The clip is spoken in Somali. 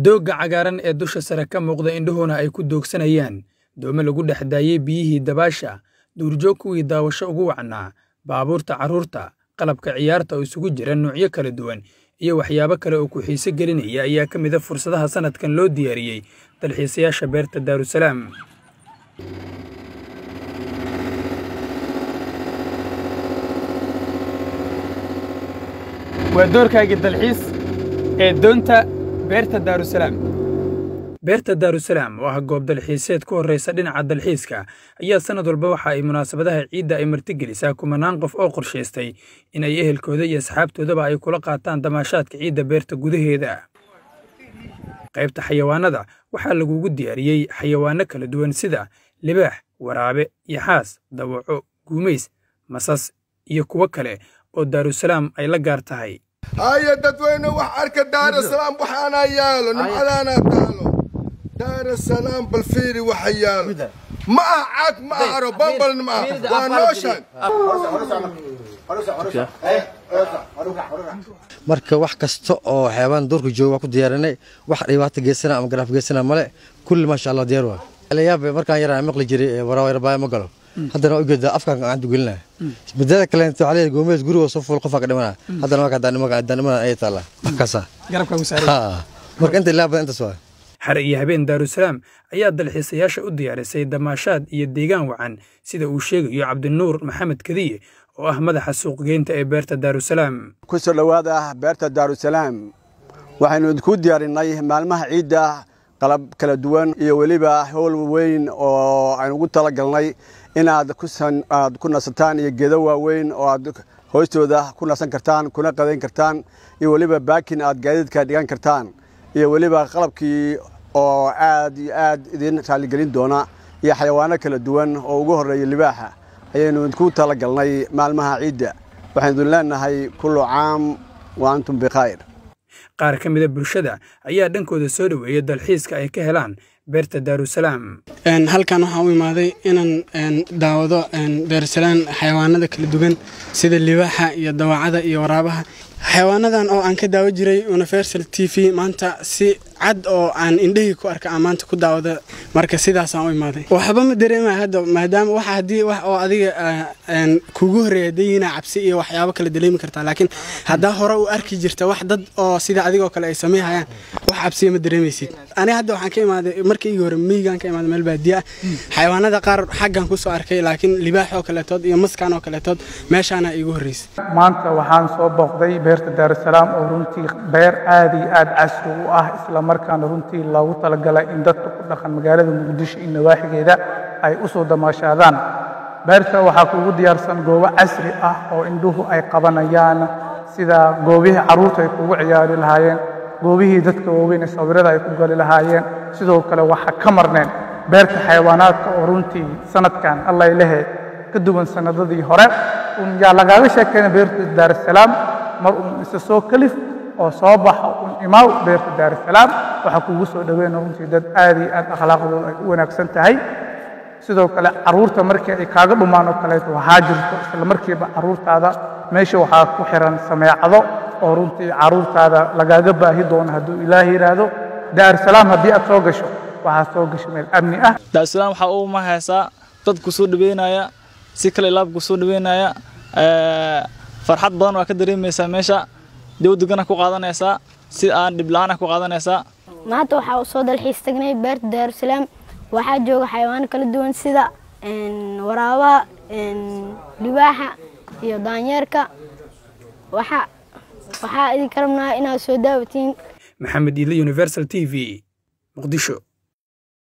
doogga cagaaran ee dusha sare ka muuqda indhuhuna ay ku doogsanayaan. Doome lagu dhex daayey biyihii dabaasha. Duurjoog kuwii daawasho ugu wacnaa. Baabuurta carruurta qalabka ciyaarta oo isugu jira nuucyo kala duwan iyo waxyaabo kale oo ku xiise gelinaya ayaa ka mid a fursadaha sannadkan loo diyaariyey dalxiisayaasha beerta daarusalaam waa doorkaagii dalxiis ee doonta beerta daarusalaam beerta daarusalaam oo ah goob dalxiiseed ku horraysa dhinaca dalxiiska ayaa sannad walba waxa ay munaasabadaha ciidda ay martigelisaa kumanaan qof oo qorshaystay in ay ehelkooda iyo asxaabtoodaba ay kula qaataan damaashaadka ciidda beerta gudaheeda. Qaybta xayawaanada waxaa lagugu diyaariyey xayawaanno kala duwan sida libaax waraabe yaxaas dawaco guumays masas iyo kuwo kale oo daarusalaam ay la gaar tahay haya dadweyne wax arka daarasalaam waxaanaa yaalo nimcadaanaa taalo. Daarasalaam bal fiiri waxa yaalo. Ma ah caag ma ah aro bambaln ma ah. Waa nooshaan marka wax kasta oo xeebaan duurka jooga waa ku diyaarinay wax dhibaato geysana ama garaaf geysana male kulli maasha allah diyaar waa alayaab markaan yaraa maqli jiray waraawarbaayo ma galo haddana u geeda afkaan gacanta gelinaya midada kale inta waxaa leeyahay goomeed guriga soo fuul qofaa ka dhimanaya haddana marka daanimada ayay taallaa. Afkaasa marka inta ilaa badan intaas waa. Xare iyo habeen daarusalaam ayaa dalxiisayaasha u diyaarisay damaashaad iyo deegaan wacan sida uu sheegayo cabdinuur maxamed kadiye oo ah madaxa suuqgeynta ee beerta daarusalaam ku soo dhowaada beerta daarusalaam waxaynu idinku diyaarinay maalmaha ciidda qalab kala duwan iyo weliba howl weyn oo aynu ugu talagalnay inaad aad ku nasataan iyo geedo waaweyn oo aad hoostooda ku nasan kartaan kuna qadayn kartaan iyo weliba baakin aad gaadiidka dhigan kartaan iyo weliba qalabkii oo aad iyo aad idin raaligelin doona iyo xayawaano kala duwan oo ugu horreeya libaaxa ayaynu idinku talagalnay maalmaha ciidda. Waxaynu idin leenahay kullu caam wa bikhayr. Qaar ka mida bulshada ayaa dhankooda soo dhoweeya dalxiiska ay ka helaan beerta daarusalaam halkan waxaa u imaaday inaan daawado daarusalaam xayawaanada kala duwan sida libaaxa iyo dawacada iyo waraabaha. Xayawaanadan oo aan ka daawo jiray universal t v maanta si cad oo aan indhahii ku arka aan maanta ku daawada marka sidaasaan u imaaday. Waxba ma dareemaya hadda maadaama waxa haddii wax oo adiga kugu horreeya dayina cabsi iyo waxyaabo kale dareemi kartaa laakiin haddaa hore u arki jirta wax dad oo sida adigoo kale ay sameeyhayaan wax cabsiya ma dareemaysid aniga hadda waxaan ka imaaday markii igi hore miyigaan ka imaaday meel baadiya ah xayawaanada qaar xaggan ku soo arkay laakiin libaax oo kaleetood iyo maskaan oo kaleetood meeshaana iigu horreysay. Maanta waxaan soo booqday beerta daarusalaam oo runtii beer aad iyo casri u ah isla markaana runtii loogu talagalay in dadka ku dhaqan magaalada muqdisho iyo nawaaxigeeda ay u soo damaashaadaan. Beerta waxaa kuugu diyaarsan goobo casri ah oo indhuhu ay qabanayaan sida goobihii carruurta ay kugu ciyaari lahaayeen goobihii dadka waaweyn ee sawirada ay ku gali lahaayeen. Sidoo kale waxaa ka marneen beerta xayawaanaadka oo runtii sanadkan allay lehe ka duwan sanadadii hore yaa lagaaga sheekayna beerta daarusalaam mar uun isa soo kalif oo soo baxa un imaaw beerta daarusalaam waxaa kuugu soo dhoweyna runtii dad aad iyo aad akhlaaqdooda ay u wanaagsan tahay. Sidoo kale carruurta markii ay kaaga dhumaan oo kaleeto waxaa jirto isla markiiba carruurtaada meesha waxaa ku xiran sameecado oo runtii carruurtaada lagaaga baahi doono hadduu ilaah yidhaahdo daarusalaam haddii aad soo gasho waxaa soo gasho meel amni ah. Daarusalaam waxaa u mahaysaa dad ku soo dhaweynaya si kale ilaab ku soo dhaweynaya. Farxad badan waa ka dareemaysaa meesha dawdegana ku qaadanaysaa si aan dhibla-aana ku qaadanaysaa maanta waxaa u soo dalxiis tagnay beerta daarusalaam waxaa jooga xayawaano kala duwan sida waraabaha libaaxa iyo daanyeerka. Waxaa idinka rabnaa inaad soo daawatiin. Maxamed iile universal t v muqdisho